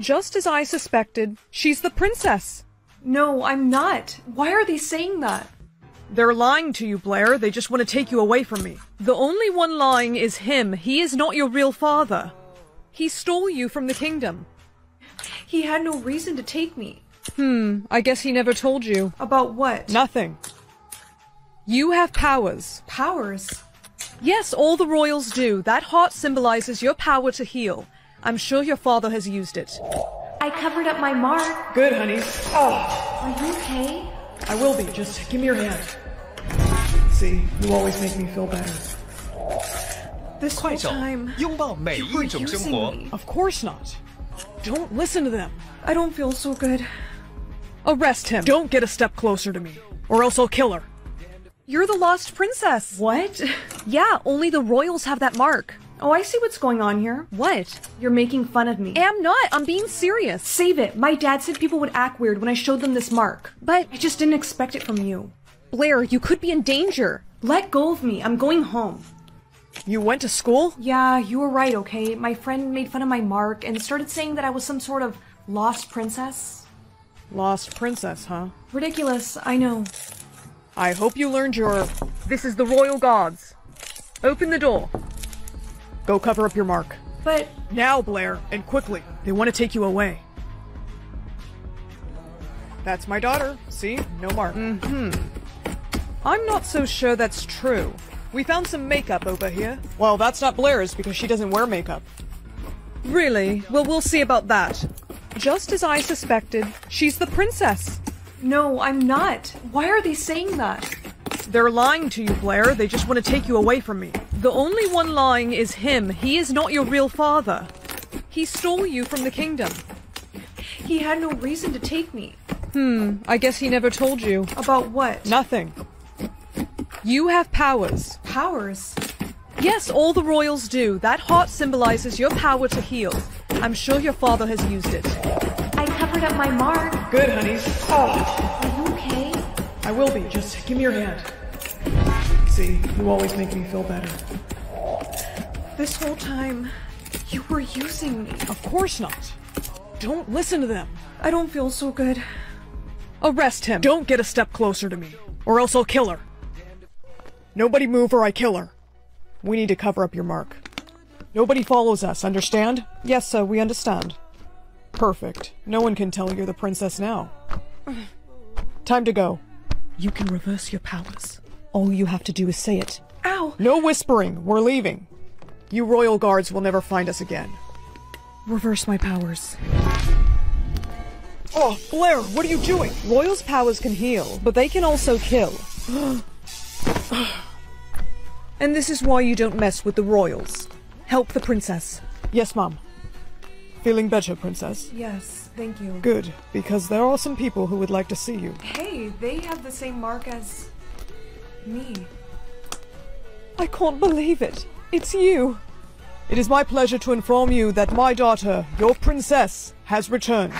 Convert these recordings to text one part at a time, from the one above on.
Just as I suspected, she's the princess. No, I'm not. Why are they saying that? They're lying to you, Blair. They just want to take you away from me. The only one lying is him. He is not your real father. He stole you from the kingdom. He had no reason to take me. Hmm, I guess he never told you. About what? Nothing. You have powers. Powers? Yes, all the royals do. That heart symbolizes your power to heal. I'm sure your father has used it. I covered up my mark. Good, honey. Oh. Are you okay? I will be. Just give me your hand. See, you always make me feel better. This whole time, you're using me. Of course not. Don't listen to them. I don't feel so good. Arrest him. Don't get a step closer to me, or else I'll kill her. You're the lost princess. What? yeah, only the royals have that mark. Oh, I see what's going on here. What? You're making fun of me. I'm not. I'm being serious. Save it. My dad said people would act weird when I showed them this mark. But I just didn't expect it from you. Blair, you could be in danger. Let go of me. I'm going home. You went to school? Yeah, you were right, okay? My friend made fun of my mark and started saying that I was some sort of lost princess. Lost princess, huh? Ridiculous, I know. I hope you learned your. This is the royal guards. Open the door. Go cover up your mark. But Now, Blair, and quickly. They want to take you away. That's my daughter. See? No mark. Mm-hmm. I'm not so sure that's true. We found some makeup over here. Well, that's not Blair's because she doesn't wear makeup. Really? Well, we'll see about that. Just as I suspected, she's the princess. no, I'm not. Why are they saying that? They're lying to you, Blair. They just want to take you away from me. The only one lying is him. He is not your real father. He stole you from the kingdom. He had no reason to take me. Hmm, I guess he never told you. About what? Nothing. You have powers. Powers. Yes, all the royals do. That heart symbolizes your power to heal. I'm sure your father has used it. I covered up my mark. Good, honey. Are you okay? I will be. Just give me your hand. See, you always make me feel better. This whole time, you were using me. Of course not. Don't listen to them. I don't feel so good. Arrest him. Don't get a step closer to me, or else I'll kill her. Nobody move or I kill her. We need to cover up your mark. Nobody follows us, understand? Yes, sir, we understand. Perfect. No one can tell you're the princess now. Time to go. You can reverse your powers. All you have to do is say it. Ow! No whispering. We're leaving. You royal guards will never find us again. Reverse my powers. Oh, Blair, what are you doing? Royals' powers can heal, but they can also kill. and this is why you don't mess with the royals. Help the princess. Yes, Mom. Feeling better, Princess? Yes, thank you. Good, because there are some people who would like to see you. Hey, they have the same mark as me. I can't believe it. It's you. It is my pleasure to inform you that my daughter, your princess, has returned.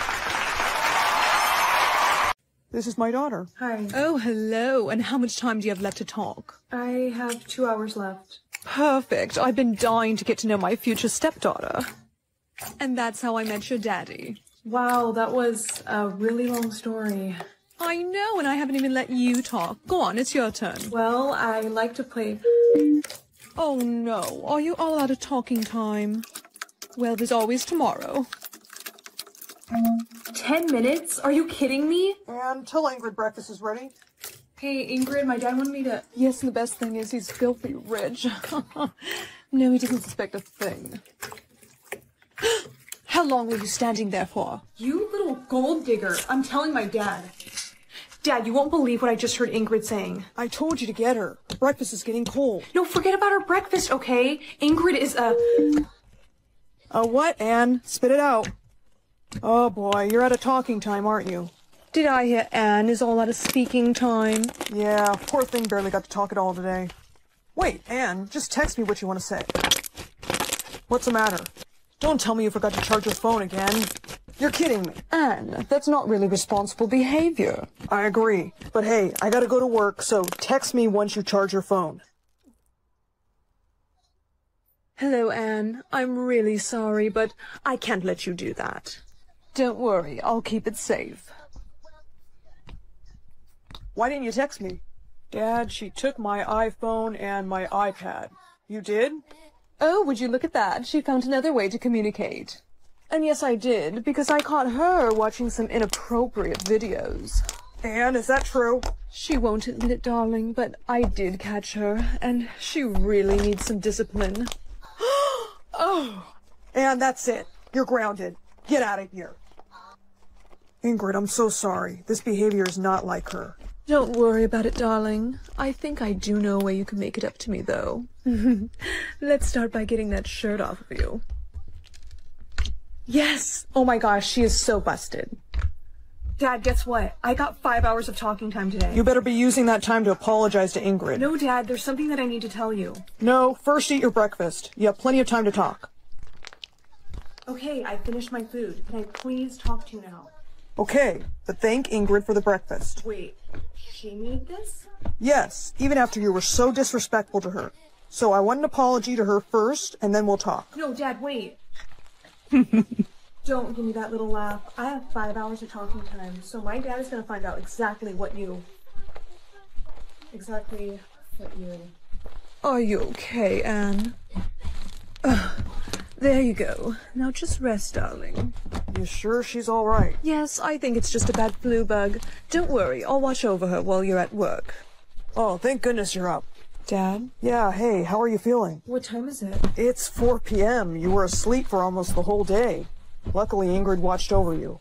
This is my daughter. Hi. Oh, hello. And how much time do you have left to talk? I have two hours left. Perfect. I've been dying to get to know my future stepdaughter. And that's how I met your daddy. Wow, that was a really long story. I know, and I haven't even let you talk. Go on, it's your turn. Well, I like to play. Oh no, are you all out of talking time? Well, there's always tomorrow. Ten minutes? Are you kidding me? And tell Ingrid breakfast is ready. Hey, Ingrid, my dad wanted me to. Yes, and the best thing is he's filthy rich. no, he doesn't suspect a thing. How long were you standing there for? You little gold digger. I'm telling my dad. Dad, you won't believe what I just heard Ingrid saying. I told you to get her. Breakfast is getting cold. No, forget about our breakfast, okay? Ingrid is a. A what, Anne? Spit it out. Oh boy, you're out of talking time, aren't you? Did I hear Anne is all out of speaking time? Yeah, poor thing barely got to talk at all today. Wait, Anne, just text me what you want to say. What's the matter? Don't tell me you forgot to charge your phone again. You're kidding me. Anne, that's not really responsible behavior. I agree. But hey, I gotta go to work, so text me once you charge your phone. Hello, Anne. I'm really sorry, but I can't let you do that. Don't worry, I'll keep it safe. Why didn't you text me? Dad, she took my iPhone and my iPad. You did? Oh, would you look at that? She found another way to communicate. And yes, I did, because I caught her watching some inappropriate videos. Anne, is that true? She won't admit it, darling, but I did catch her, and she really needs some discipline. oh! Anne, that's it. You're grounded. Get out of here. Ingrid, I'm so sorry. This behavior is not like her. Don't worry about it, darling. I think I do know a way you can make it up to me, though. Let's start by getting that shirt off of you. Yes! Oh my gosh, she is so busted. Dad, guess what? I got five hours of talking time today. You better be using that time to apologize to Ingrid. No, Dad, there's something that I need to tell you. No, first eat your breakfast. You have plenty of time to talk. Okay, I finished my food. Can I please talk to you now? Okay, but thank Ingrid for the breakfast. Wait, she made this? Yes, even after you were so disrespectful to her. So I want an apology to her first, and then we'll talk. No, Dad, wait. Don't give me that little laugh. I have five hours of talking time, so my dad is going to find out exactly what you... Exactly what you... Are you okay, Anne? there you go. Now just rest, darling. You sure she's all right? Yes, I think it's just a bad flu bug. Don't worry, I'll watch over her while you're at work. Oh, thank goodness you're up. Dad? Yeah, hey, how are you feeling? What time is it? It's 4 p.m. You were asleep for almost the whole day. Luckily, Ingrid watched over you.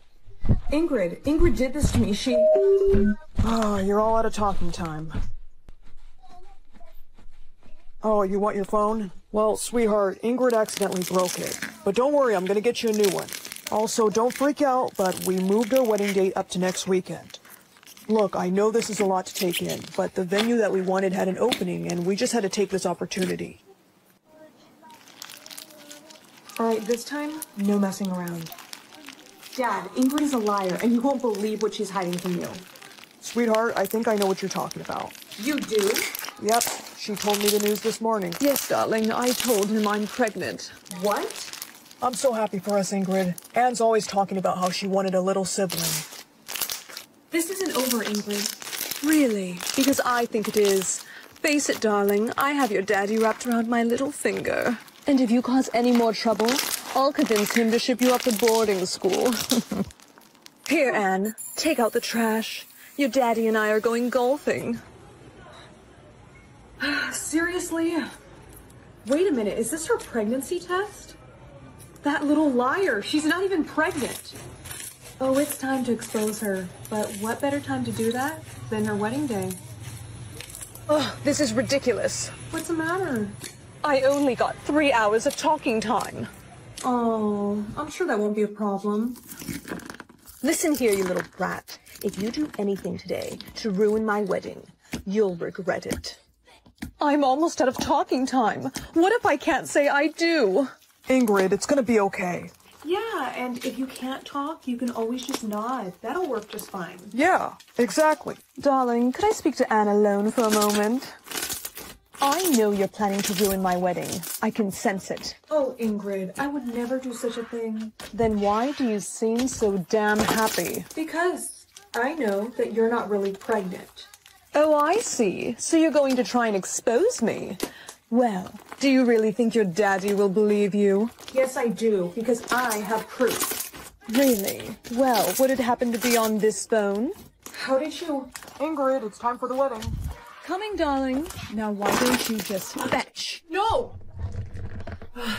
Ingrid, Ingrid did this to me. She... Oh, you're all out of talking time. Oh, you want your phone? Well, sweetheart, Ingrid accidentally broke it. But don't worry, I'm gonna get you a new one. Also, don't freak out, but we moved our wedding date up to next weekend. Look, I know this is a lot to take in, but the venue that we wanted had an opening, and we just had to take this opportunity. Alright, this time, no messing around. Dad, Ingrid is a liar, and you won't believe what she's hiding from you. Sweetheart, I think I know what you're talking about. You do? Yep, she told me the news this morning. Yes, darling, I told him I'm pregnant. What? I'm so happy for us, Ingrid. Anne's always talking about how she wanted a little sibling. This isn't over, Ingrid. Really? Because I think it is. Face it, darling, I have your daddy wrapped around my little finger. And if you cause any more trouble, I'll convince him to ship you up to boarding school. Here, Anne, take out the trash. Your daddy and I are going golfing. Seriously? Wait a minute, is this her pregnancy test? That little liar, she's not even pregnant. Oh, it's time to expose her. But what better time to do that than her wedding day? Oh, this is ridiculous. What's the matter? I only got three hours of talking time. Oh, I'm sure that won't be a problem. Listen here, you little brat. If you do anything today to ruin my wedding, you'll regret it. I'm almost out of talking time. What if I can't say I do? Ingrid, it's gonna be okay. Yeah, and if you can't talk, you can always just nod. That'll work just fine. Yeah, exactly. Darling, could I speak to Anne alone for a moment? I know you're planning to ruin my wedding. I can sense it. Oh, Ingrid, I would never do such a thing. Then why do you seem so damn happy? Because I know that you're not really pregnant. Oh, I see. So you're going to try and expose me. Well, do you really think your daddy will believe you? Yes, I do, because I have proof. Really? Well, would it happen to be on this phone? How did you... Ingrid, it's time for the wedding. Coming, darling. Now, why don't you just fetch? No!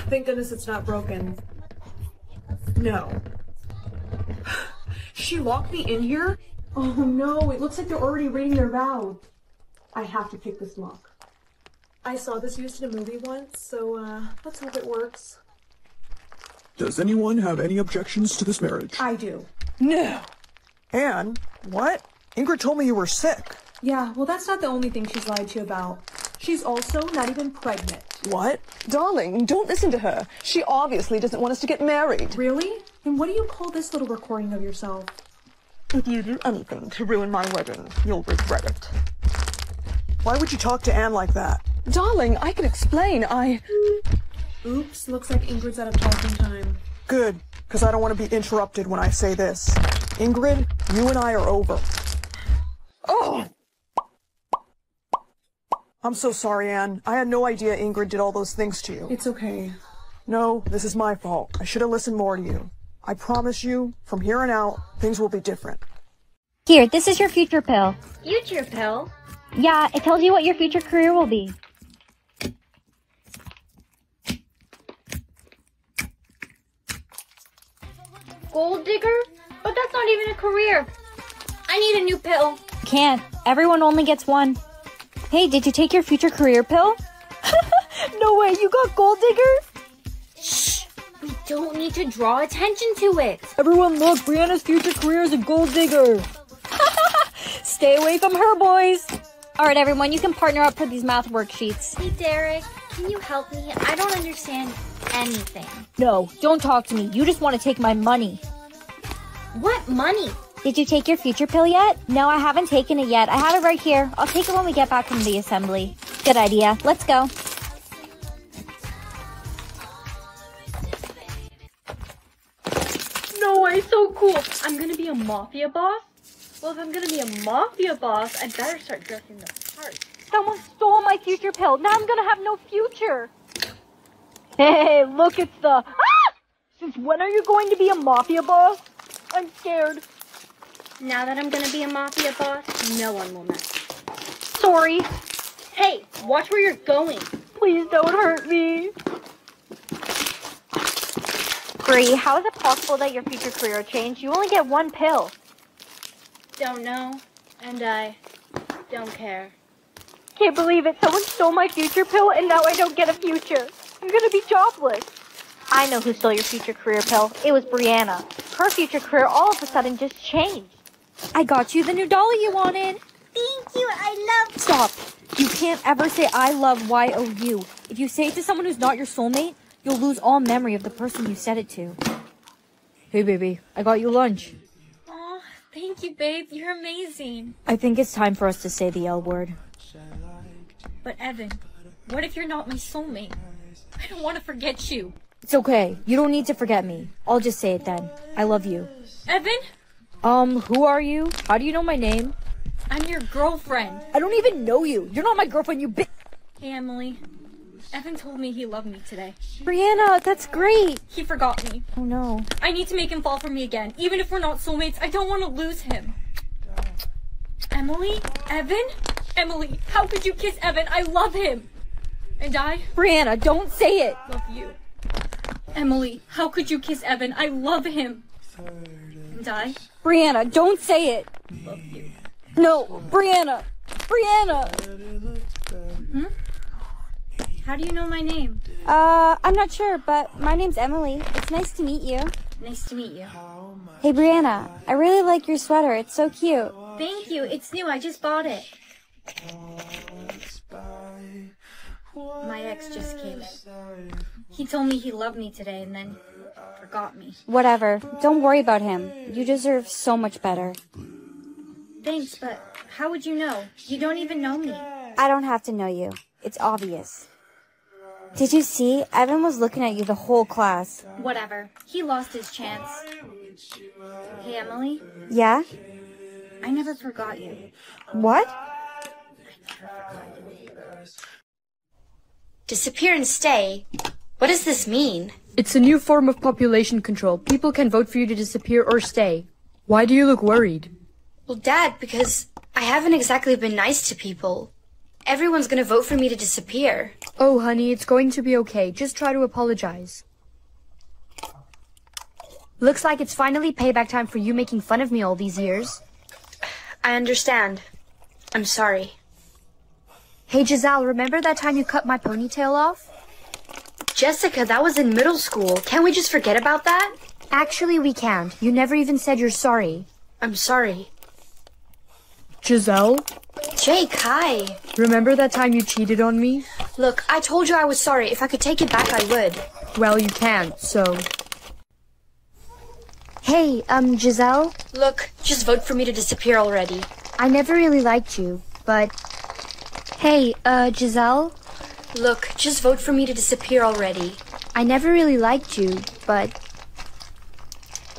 Thank goodness it's not broken. No. She locked me in here? Oh no, it looks like they're already reading their vow. I have to pick this lock. I saw this used in a movie once, so uh, let's hope it works. Does anyone have any objections to this marriage? I do. No. Anne, what? Ingrid told me you were sick. Yeah, well, that's not the only thing she's lied to you about. She's also not even pregnant. What? Darling, don't listen to her. She obviously doesn't want us to get married. Really? And what do you call this little recording of yourself? If you do anything to ruin my wedding, you'll regret it. Why would you talk to Anne like that? Darling, I can explain. I... Oops, looks like Ingrid's out of talking time. Good. because I don't want to be interrupted when I say this. Ingrid, you and I are over. Oh! I'm so sorry, Anne. I had no idea Ingrid did all those things to you. It's okay. No, this is my fault. I should have listened more to you. I promise you, from here on out, things will be different. Here, this is your future pill. Future pill? Yeah, it tells you what your future career will be. Gold digger? But that's not even a career. I need a new pill. Can't. Everyone only gets one. Hey, did you take your future career pill? no way, you got gold digger? Shh. We don't need to draw attention to it. Everyone look, Brianna's future career is a gold digger. Stay away from her, boys. All right, everyone, you can partner up for these math worksheets. Hey, Derek, can you help me? I don't understand anything. No, don't talk to me. You just want to take my money. What money? Did you take your future pill yet? No, I haven't taken it yet. I have it right here. I'll take it when we get back from the assembly. Good idea. Let's go. No way, so cool. I'm gonna be a mafia boss? Well, if I'm gonna be a mafia boss, I better start dressing the part. Someone stole my future pill. Now I'm gonna have no future. Hey, look, it's the. Ah! Since when are you going to be a mafia boss? I'm scared. Now that I'm gonna be a mafia boss, no one will mess. Sorry. Hey, watch where you're going. Please don't hurt me. Bree, how is it possible that your future career changed? You only get one pill. Don't know, and I don't care. Can't believe it. Someone stole my future pill and now I don't get a future. I'm gonna be jobless. I know who stole your future career pill. It was Brianna. Her future career all of a sudden just changed. I got you the new dolly you wanted. Thank you, I love Stop. You can't ever say I love Y-O-U. If you say it to someone who's not your soulmate, you'll lose all memory of the person you said it to. Hey baby, I got you lunch. Aw, thank you, babe. You're amazing. I think it's time for us to say the L word. But Evan, what if you're not my soulmate? I don't want to forget you. It's okay. You don't need to forget me. I'll just say it then. I love you. Evan, Um, who are you? How do you know my name? I'm your girlfriend. I don't even know you. You're not my girlfriend, you bi- Hey, Emily. Evan told me he loved me today. Brianna, that's great. He forgot me. Oh no. I need to make him fall for me again. Even if we're not soulmates, I don't want to lose him. Emily? Evan? Emily, how could you kiss Evan? I love him. And I Brianna, don't say it. love you. Emily, how could you kiss Evan? I love him. And I Brianna, don't say it. love you. No, Brianna. Brianna. Hmm? How do you know my name? Uh, I'm not sure, but my name's Emily. It's nice to meet you. Nice to meet you. Hey, Brianna, I really like your sweater. It's so cute. Thank you. It's new. I just bought it. My ex just came in. He told me he loved me today and then forgot me. Whatever. Don't worry about him. You deserve so much better. Thanks, but how would you know? You don't even know me. I don't have to know you. It's obvious. Did you see? Evan was looking at you the whole class. Whatever. He lost his chance. Hey, Emily. Yeah? I never forgot you. What? Disappear and stay? What does this mean? It's a new form of population control. People can vote for you to disappear or stay. Why do you look worried? Well, Dad, because I haven't exactly been nice to people. Everyone's gonna vote for me to disappear. Oh, honey, it's going to be okay. Just try to apologize. Looks like it's finally payback time for you making fun of me all these years. I understand. I'm sorry. Hey, Giselle, remember that time you cut my ponytail off? Jessica, that was in middle school. Can't we just forget about that? Actually, we can't. You never even said you're sorry. I'm sorry. Giselle, Jake, hi. remember that time you cheated on me? Look, I told you I was sorry. If I could take it back, I would. Well, you can't, so. Hey, um, Giselle, Look, just vote for me to disappear already. I never really liked you, but. Hey, uh, Giselle, Look, just vote for me to disappear already. I never really liked you, but.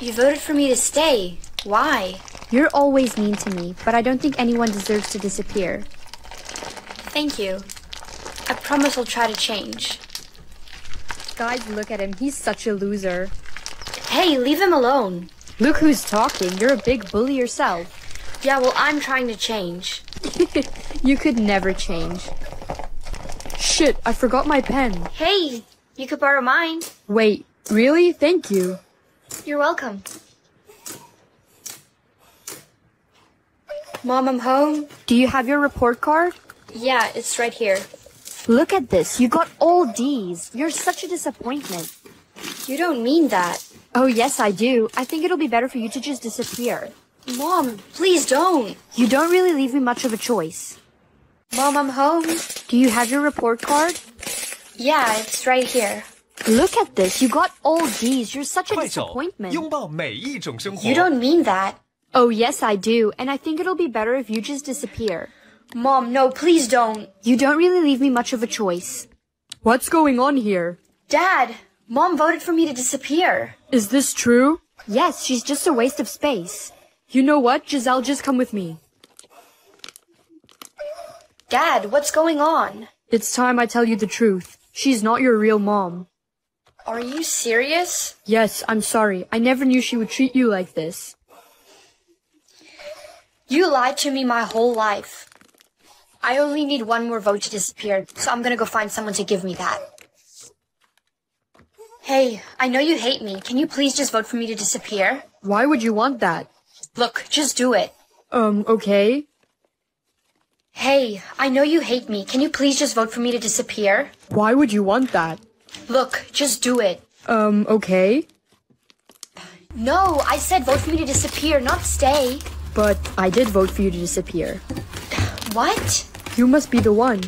You voted for me to stay. Why? You're always mean to me, but I don't think anyone deserves to disappear. Thank you. I promise I'll try to change. Guys, look at him. He's such a loser. Hey, leave him alone. Look who's talking. You're a big bully yourself. Yeah, well, I'm trying to change. You could never change. Shit, I forgot my pen. Hey, you could borrow mine. Wait, really? Thank you. You're welcome. Mom, I'm home. Do you have your report card? Yeah, it's right here. Look at this. You got all D's. You're such a disappointment. You don't mean that. Oh, yes, I do. I think it'll be better for you to just disappear. Mom, please don't. You don't really leave me much of a choice. Mom, I'm home. Do you have your report card? Yeah, it's right here. Look at this. You got all D's. You're such a disappointment. You don't mean that. Oh, yes, I do. And I think it'll be better if you just disappear. Mom, no, please don't. You don't really leave me much of a choice. What's going on here? Dad, Mom voted for me to disappear. Is this true? Yes, she's just a waste of space. You know what? Giselle, just come with me. Dad, what's going on? It's time I tell you the truth. She's not your real mom. Are you serious? Yes, I'm sorry. I never knew she would treat you like this. You lied to me my whole life. I only need one more vote to disappear, so I'm gonna go find someone to give me that. Hey, I know you hate me. Can you please just vote for me to disappear? Why would you want that? Look, just do it. Um, okay. Hey, I know you hate me. Can you please just vote for me to disappear? Why would you want that? Look, just do it. Um, okay. No, I said vote for me to disappear, not stay. But I did vote for you to disappear. What? You must be the one.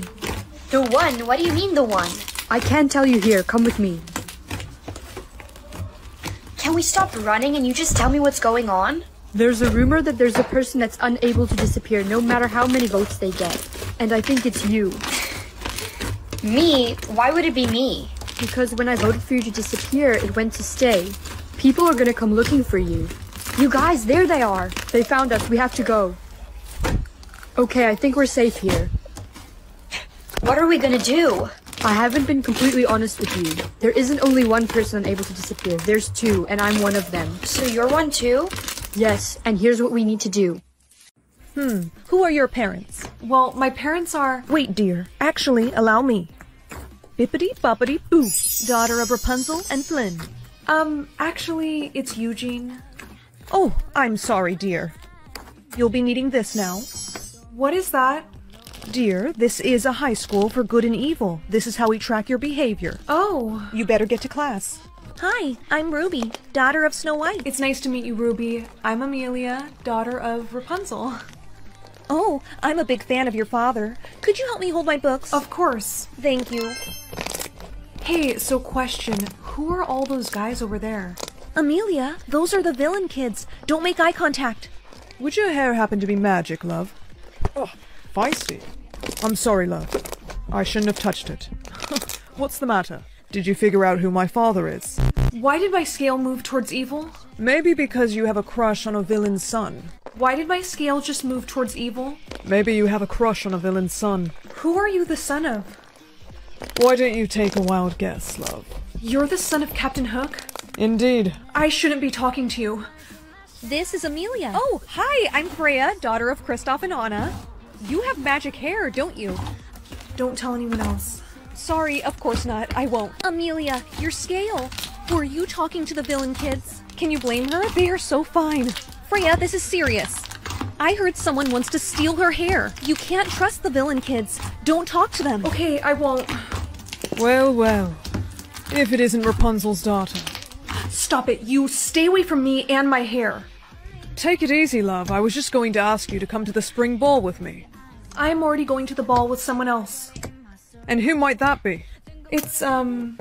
The one? What do you mean the one? I can't tell you here. Come with me. Can we stop running and you just tell me what's going on? There's a rumor that there's a person that's unable to disappear no matter how many votes they get. And I think it's you. Me? Why would it be me? Because when I voted for you to disappear, it went to stay. People are gonna come looking for you. You guys, there they are. They found us. We have to go. Okay, I think we're safe here. What are we gonna do? I haven't been completely honest with you. There isn't only one person unable to disappear. There's two, and I'm one of them. So you're one too? Yes, and here's what we need to do. Hmm, who are your parents? Well, my parents are. Wait, dear. Actually, allow me. Bippity boppity boo. Daughter of Rapunzel and Flynn. Um, actually, it's Eugene. Oh, I'm sorry, dear. You'll be needing this now. What is that? Dear, this is a high school for good and evil. This is how we track your behavior. Oh, You better get to class. Hi, I'm Ruby, daughter of Snow White. it's nice to meet you, Ruby. I'm Amelia, daughter of Rapunzel. Oh, I'm a big fan of your father. Could you help me hold my books? Of course. Thank you. Hey, so question who are all those guys over there? Amelia, those are the villain kids. Don't make eye contact. Would your hair happen to be magic, love? Oh, feisty. I'm sorry, love. I shouldn't have touched it. What's the matter? Did you figure out who my father is? Why did my scale move towards evil? Maybe because you have a crush on a villain's son. Why did my scale just move towards evil? Maybe you have a crush on a villain's son. Who are you the son of? Why don't you take a wild guess, love? You're the son of Captain Hook? Indeed. I shouldn't be talking to you. This is Amelia. Oh, hi, I'm Freya, daughter of Kristoff and Anna. You have magic hair, don't you? Don't tell anyone else. Sorry, of course not. I won't. Amelia, your scale. Were you talking to the villain kids? Can you blame her? They are so fine. Freya, this is serious. I heard someone wants to steal her hair. You can't trust the villain kids. Don't talk to them. Okay, I won't. Well, well. If it isn't Rapunzel's daughter. Stop it. You stay away from me and my hair. Take it easy, love. I was just going to ask you to come to the spring ball with me. I'm already going to the ball with someone else. And who might that be? It's, um.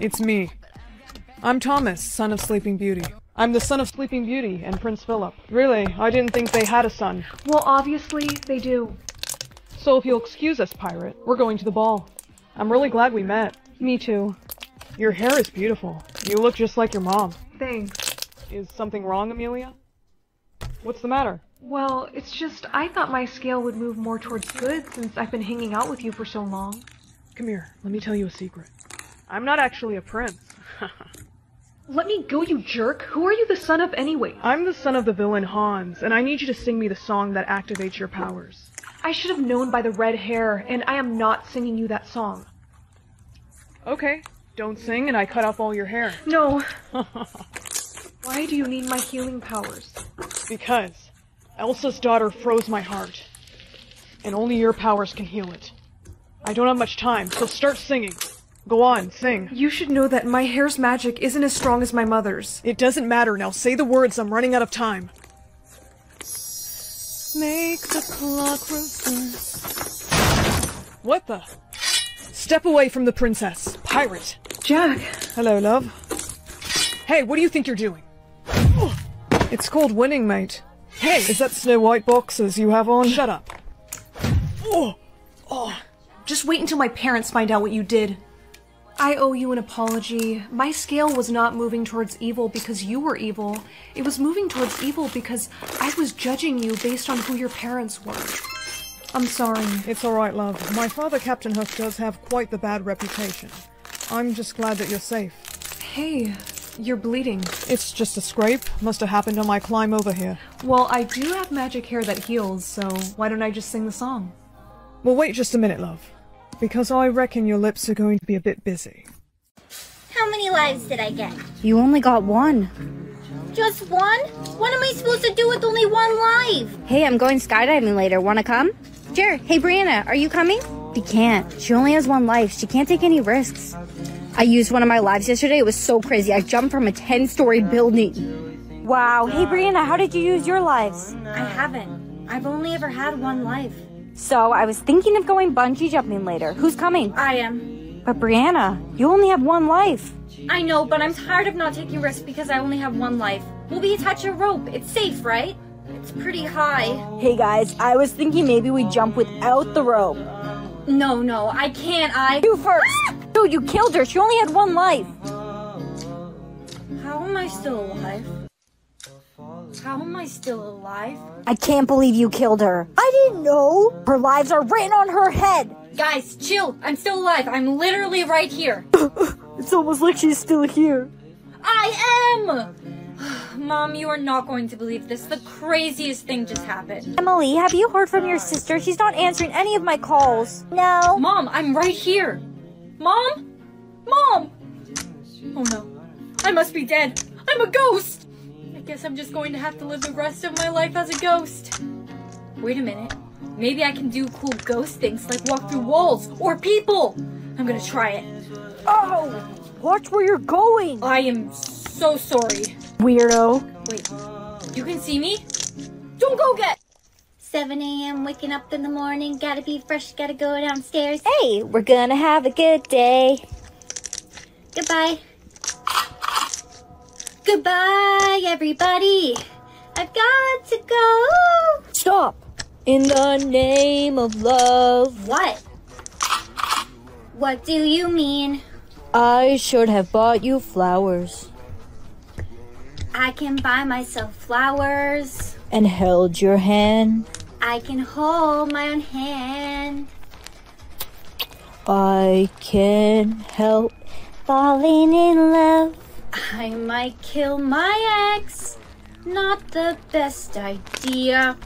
It's me. I'm Thomas, son of Sleeping Beauty. I'm the son of Sleeping Beauty and Prince Philip. Really, I didn't think they had a son. Well, obviously, they do. So if you'll excuse us, pirate, we're going to the ball. I'm really glad we met. Me too. Your hair is beautiful. You look just like your mom. Thanks. Is something wrong, Amelia? What's the matter? Well, it's just I thought my scale would move more towards good since I've been hanging out with you for so long. Come here, let me tell you a secret. I'm not actually a prince. Let me go, you jerk. Who are you the son of anyway? I'm the son of the villain Hans, and I need you to sing me the song that activates your powers. I should have known by the red hair, and I am not singing you that song. Okay, don't sing and I cut off all your hair. No. Why do you need my healing powers? Because Elsa's daughter froze my heart, and only your powers can heal it. I don't have much time, so start singing. Go on, sing. You should know that my hair's magic isn't as strong as my mother's. It doesn't matter now. Say the words. I'm running out of time. Make the clock reverse. What the? Step away from the princess. Pirate. Jack. Hello, love. Hey, what do you think you're doing? It's called winning, mate. Hey, is that Snow White boxes you have on? Shut up. Oh. Oh. Just wait until my parents find out what you did. I owe you an apology. My scale was not moving towards evil because you were evil. It was moving towards evil because I was judging you based on who your parents were. I'm sorry. It's alright, love. My father, Captain Hook, does have quite the bad reputation. I'm just glad that you're safe. Hey, you're bleeding. It's just a scrape. Must have happened on my climb over here. Well, I do have magic hair that heals, so why don't I just sing the song? Well, wait just a minute, love. Because I reckon your lips are going to be a bit busy. How many lives did I get? You only got one. Just one? What am I supposed to do with only one life? Hey, I'm going skydiving later. Wanna come? Jared, hey Brianna, are you coming? She can't. She only has one life. She can't take any risks. I used one of my lives yesterday. It was so crazy. I jumped from a 10 story building. Wow. Hey, Brianna, how did you use your lives? I haven't. I've only ever had one life. So, I was thinking of going bungee jumping later. Who's coming? I am. But Brianna, you only have one life. I know, but I'm tired of not taking risks because I only have one life. Will we attach a rope? It's safe, right? It's pretty high. Hey guys, I was thinking maybe we jump without the rope. No, no, I can't. I. You first! Dude, you killed her. She only had one life. How am I still alive? How am I still alive? I can't believe you killed her. I didn't know. Her lives are written on her head. Guys, chill. I'm still alive. I'm literally right here. it's almost like she's still here. I am! Mom, you are not going to believe this. The craziest thing just happened. Emily, have you heard from your sister? She's not answering any of my calls. No. Mom, I'm right here. Mom? Mom! Oh no. I must be dead. I'm a ghost! I guess I'm just going to have to live the rest of my life as a ghost. Wait a minute. Maybe I can do cool ghost things like walk through walls or people. I'm gonna try it. Oh! Watch where you're going! I am so sorry. Weirdo. Wait, you can see me? Don't go get! 7 a.m. waking up in the morning, gotta be fresh, gotta go downstairs. Hey, we're gonna have a good day. Goodbye. Goodbye, everybody. I've got to go. Stop. In the name of love. What? What do you mean? I should have bought you flowers. I can buy myself flowers. And held your hand. I can hold my own hand. I can't help falling in love. I might kill my ex. Not the best idea.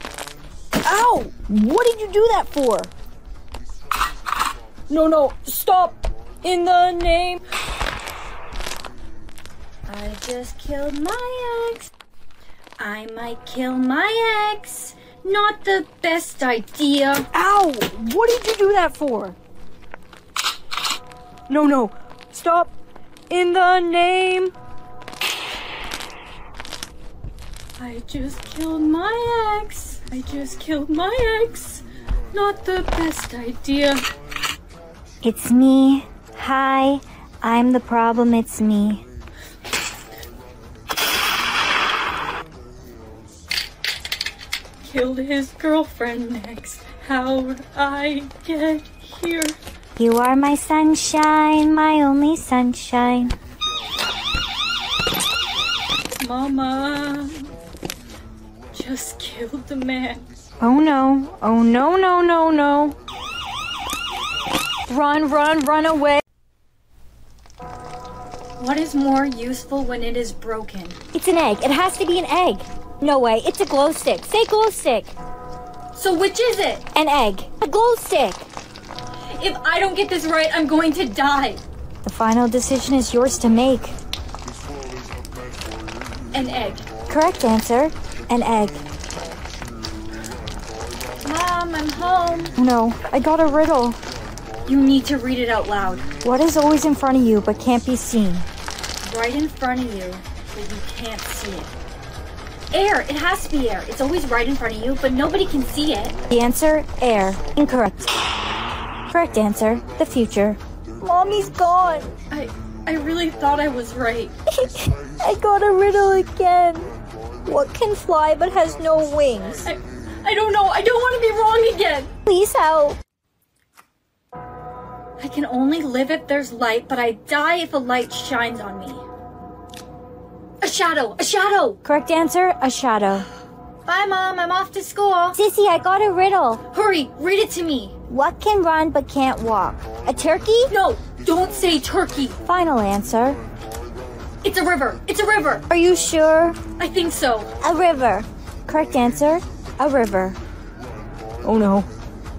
Ow! What did you do that for? No, no, stop! In the name. I just killed my ex. I might kill my ex. Not the best idea. Ow! What did you do that for? No, no, stop! In the name. I just killed my ex. I just killed my ex. Not the best idea. It's me. Hi. I'm the problem. It's me. Killed his girlfriend next. How'd I get here? You are my sunshine, my only sunshine. Mama just killed the man. Oh no. Oh no, no, no, no. Run, run, run away. What is more useful when it is broken? It's an egg. It has to be an egg. No way. It's a glow stick. Say glow stick. So which is it? An egg. A glow stick. If I don't get this right, I'm going to die. The final decision is yours to make. An egg. Correct answer. An egg. Mom, I'm home. No, I got a riddle. You need to read it out loud. What is always in front of you but can't be seen? Right in front of you, but you can't see it. Air. It has to be air. It's always right in front of you, but nobody can see it. The answer, air. Incorrect. Correct answer, the future. Mommy's gone. I I really thought I was right. I got a riddle again. What can fly but has no wings? I, I don't know. I don't want to be wrong again. Please help. I can only live if there's light, but I die if a light shines on me. A shadow! A shadow! Correct answer, a shadow. Bye, Mom. I'm off to school. Sissy, I got a riddle. Hurry, read it to me. What can run but can't walk? A turkey? No, don't say turkey. Final answer. It's a river. It's a river. Are you sure? I think so. A river. Correct answer, a river. Oh no.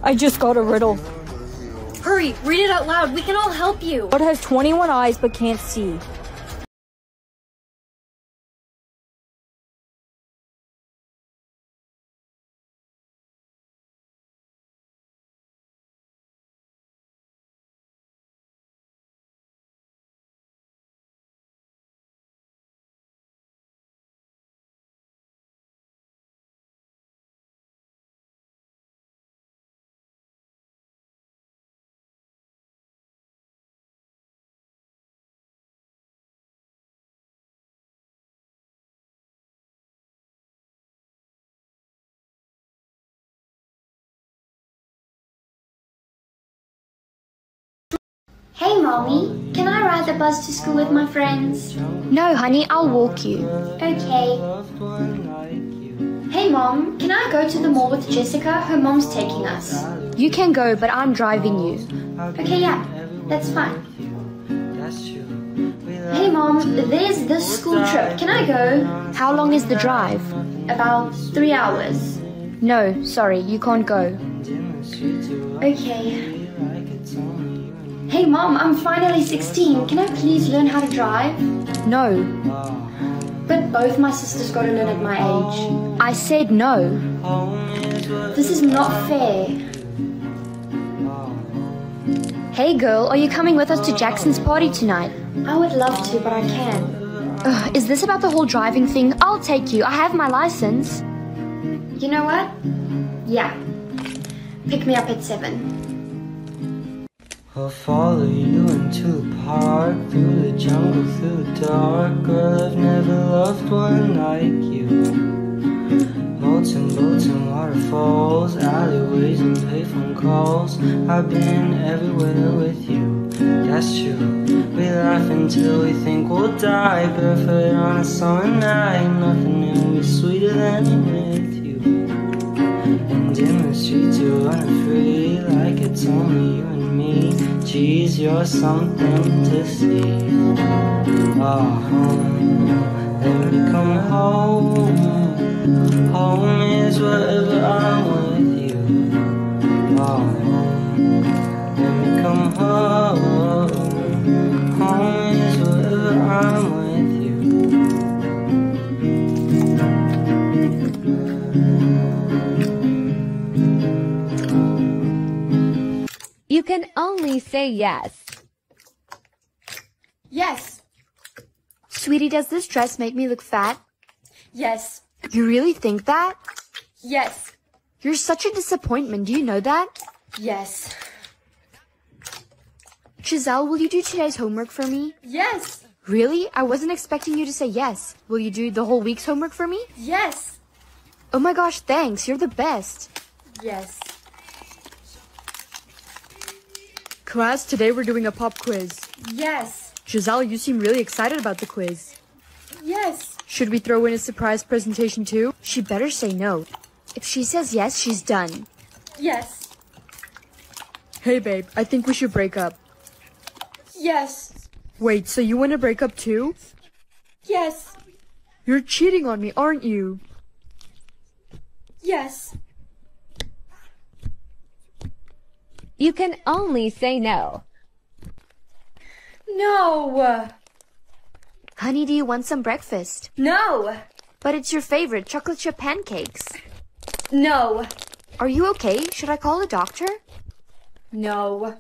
I just got a riddle. Hurry, read it out loud. We can all help you. What has 21 eyes but can't see? Hey, Mommy, can I ride the bus to school with my friends? No, honey, I'll walk you. Okay. Hey, Mom, can I go to the mall with Jessica? Her mom's taking us. You can go, but I'm driving you. Okay, yeah, that's fine. Hey, Mom, there's the school trip. Can I go? How long is the drive? About three hours. No, sorry, you can't go. Okay. Hey, Mom, I'm finally 16. Can I please learn how to drive? No. But both my sisters got to learn at my age. I said no. This is not fair. Hey girl, are you coming with us to Jackson's party tonight? I would love to, but I can. Ugh, is this about the whole driving thing? I'll take you. I have my license. You know what? Yeah. Pick me up at 7. I'll follow you into the park, through the jungle, through the dark. Girl, I've never loved one like you. Molten boats and waterfalls, alleyways and payphone calls. I've been everywhere with you. That's true. We laugh until we think we'll die. Barefoot on a summer night, nothing new is sweeter than. And in the streets you're running free, like it's only you and me. Geez, you're something to see. Ah, oh, home, let me come home. Home is wherever can only say yes. Yes. Sweetie, does this dress make me look fat? Yes. You really think that? Yes. You're such a disappointment. Do you know that? Yes. Giselle, will you do today's homework for me? Yes. Really? I wasn't expecting you to say yes. Will you do the whole week's homework for me? Yes. Oh my gosh, thanks. You're the best. Yes. Class, today we're doing a pop quiz. Yes. Giselle, you seem really excited about the quiz. Yes. Should we throw in a surprise presentation too? She better say no. If she says yes, she's done. Yes. Hey babe, I think we should break up. Yes. Wait, so you want to break up too? Yes. You're cheating on me, aren't you? Yes. You can only say no. No. Honey, do you want some breakfast? No. But it's your favorite chocolate chip pancakes. No. Are you okay? Should I call a doctor? No.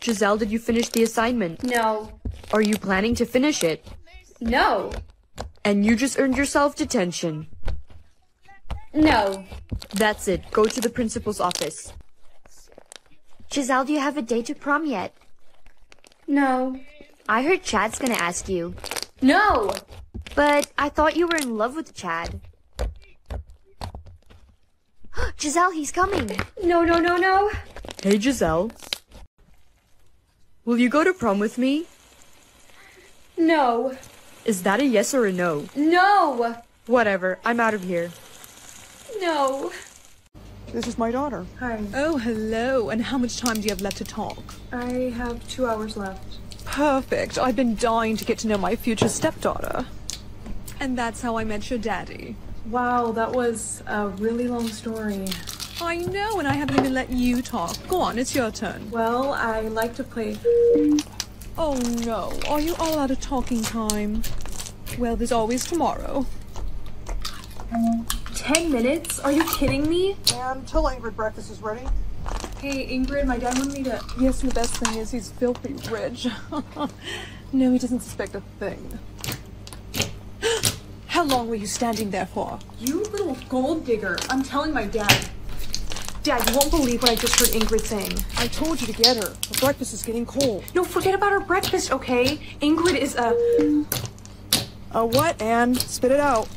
Giselle, did you finish the assignment? No. Are you planning to finish it? No. And you just earned yourself detention. No. That's it. Go to the principal's office. Giselle, do you have a date to prom yet? No. I heard Chad's gonna ask you. No. But I thought you were in love with Chad. Giselle, he's coming. No, no, no, no. Hey, Giselle. Will you go to prom with me? No. Is that a yes or a no? No. Whatever. I'm out of here. No. This is my daughter. Hi. Oh, hello. And how much time do you have left to talk? I have two hours left. Perfect. I've been dying to get to know my future stepdaughter. And that's how I met your daddy. Wow, that was a really long story. I know, and I haven't even let you talk. Go on, it's your turn. Well, I like to play. Oh no, are you all out of talking time? Well, there's always tomorrow. Ten minutes? Are you kidding me? And till Ingrid breakfast is ready. Hey, Ingrid, my dad wanted me to. Yes, and the best thing is he's filthy rich. no, he doesn't suspect a thing. How long were you standing there for? You little gold digger. I'm telling my dad. Dad, you won't believe what I just heard Ingrid saying. I told you to get her. The breakfast is getting cold. No, forget about her breakfast, okay? Ingrid is a. A what, Anne? Spit it out.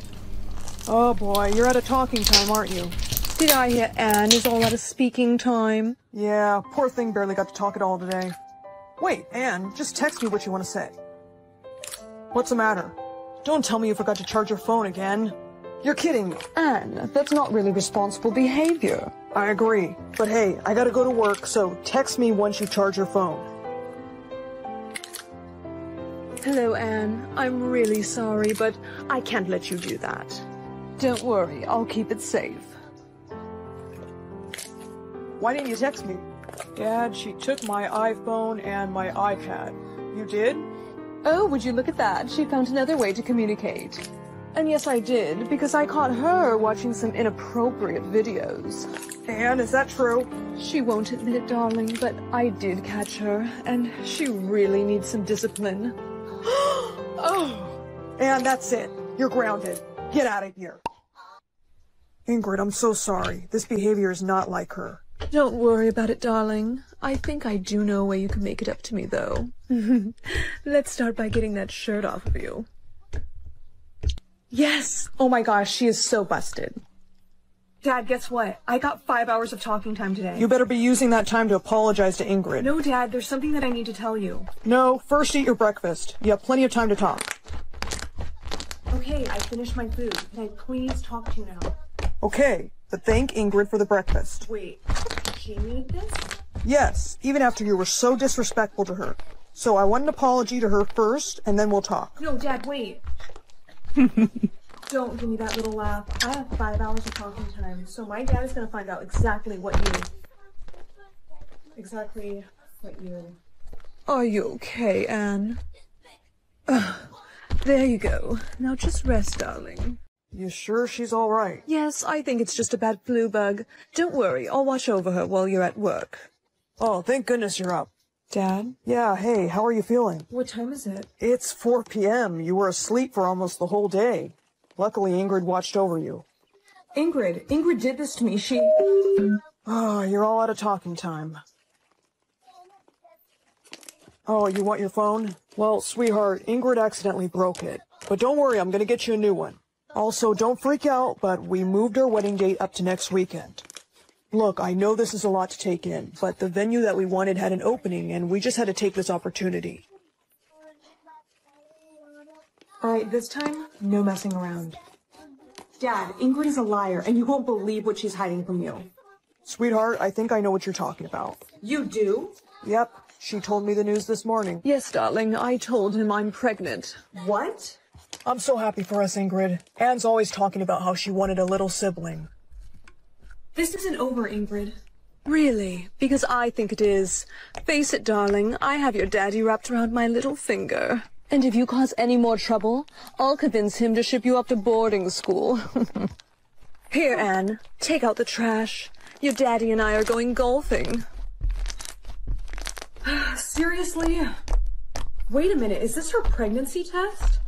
Oh boy, you're out of talking time, aren't you? Did I hear Anne is all out of speaking time? Yeah, poor thing barely got to talk at all today. Wait, Anne, just text me what you want to say. What's the matter? Don't tell me you forgot to charge your phone again. You're kidding me. Anne, that's not really responsible behavior. I agree. But hey, I gotta go to work, so text me once you charge your phone. Hello, Anne. I'm really sorry, but I can't let you do that. Don't worry, I'll keep it safe. Why didn't you text me? Dad, she took my iPhone and my iPad. You did? Oh, would you look at that? She found another way to communicate. And yes, I did, because I caught her watching some inappropriate videos. Anne, is that true? She won't admit it, darling, but I did catch her, and she really needs some discipline. oh! And that's it. You're grounded. Get out of here. Ingrid, I'm so sorry. This behavior is not like her. Don't worry about it, darling. I think I do know a way you can make it up to me, though. Let's start by getting that shirt off of you. Yes! Oh my gosh, she is so busted. Dad, guess what? I got five hours of talking time today. You better be using that time to apologize to Ingrid. No, Dad, there's something that I need to tell you. No, first eat your breakfast. You have plenty of time to talk. Okay, I finished my food. Can I please talk to you now? Okay, but thank Ingrid for the breakfast. Wait, she made this? Yes, even after you were so disrespectful to her. So I want an apology to her first, and then we'll talk. No, Dad, wait. Don't give me that little laugh. I have five hours of talking time, so my dad is gonna find out exactly what you... Exactly what you... Are you okay, Anne? There you go. Now just rest, darling. You sure she's all right? Yes, I think it's just a bad flu bug. Don't worry, I'll watch over her while you're at work. Oh, thank goodness you're up. Dad? Yeah, hey, how are you feeling? What time is it? It's 4 p.m. You were asleep for almost the whole day. Luckily, Ingrid watched over you. Ingrid. Ingrid did this to me. She... Oh, you're all out of talking time. Oh, you want your phone? Well, sweetheart, Ingrid accidentally broke it. But don't worry, I'm gonna get you a new one. Also, don't freak out, but we moved our wedding date up to next weekend. Look, I know this is a lot to take in, but the venue that we wanted had an opening, and we just had to take this opportunity. Alright, this time, no messing around. Dad, Ingrid is a liar, and you won't believe what she's hiding from you. Sweetheart, I think I know what you're talking about. You do? Yep, she told me the news this morning. Yes, darling, I told him I'm pregnant. What? I'm so happy for us, Ingrid. Anne's always talking about how she wanted a little sibling. This isn't over, Ingrid. Really? Because I think it is. Face it, darling, I have your daddy wrapped around my little finger. And if you cause any more trouble, I'll convince him to ship you up to boarding school. Here, Anne, take out the trash. Your daddy and I are going golfing. Seriously? Wait a minute, is this her pregnancy test?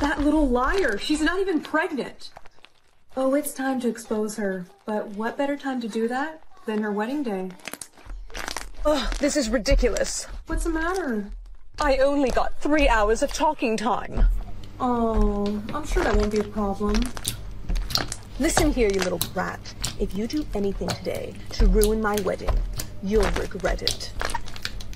That little liar, she's not even pregnant. Oh, it's time to expose her. But what better time to do that than her wedding day? Ugh, this is ridiculous. What's the matter? I only got three hours of talking time. Oh, I'm sure that won't be a problem. Listen here, you little brat. If you do anything today to ruin my wedding, you'll regret it.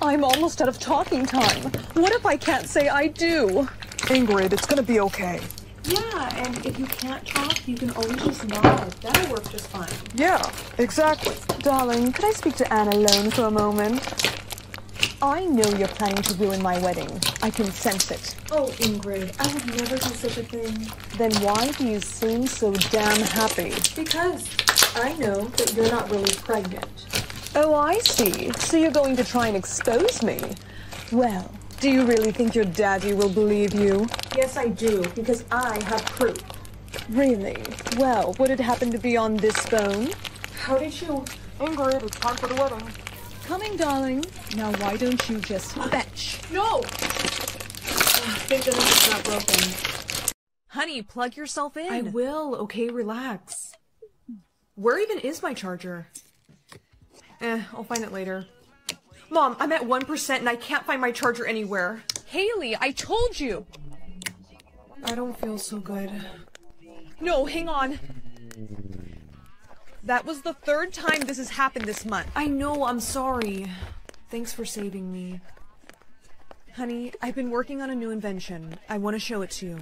I'm almost out of talking time. What if I can't say I do? Ingrid, it's gonna be okay. Yeah, and if you can't talk, you can always just nod. That'll work just fine. Yeah, exactly. Darling, could I speak to Anne alone for a moment? I know you're planning to ruin my wedding. I can sense it. Oh, Ingrid, I would never do such a thing. Then why do you seem so damn happy? Because I know that you're not really pregnant. Oh, I see. So you're going to try and expose me. Well, do you really think your daddy will believe you? Yes, I do, because I have proof. Really? Well, would it happen to be on this phone? How did you... Ingrid, it's time for the wedding. Coming, darling. Now, why don't you just fetch? No! Thank goodness it's not broken. Honey, plug yourself in. I will, okay? Relax. Where even is my charger? Eh, I'll find it later. Mom, I'm at 1% and I can't find my charger anywhere. Haley, I told you! I don't feel so good. No, hang on. That was the third time this has happened this month. I know, I'm sorry. Thanks for saving me. Honey, I've been working on a new invention. I want to show it to you.